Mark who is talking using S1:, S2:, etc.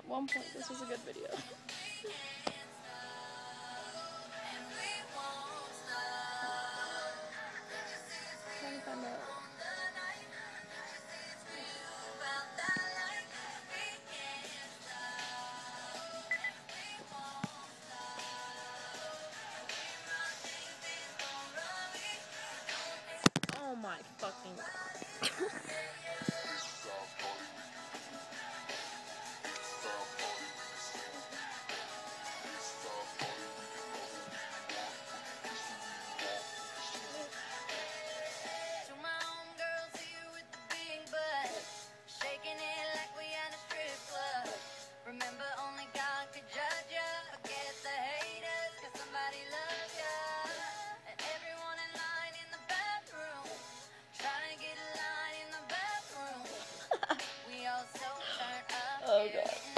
S1: at one point this was a good video. Trying to find out. Oh my fucking god. God.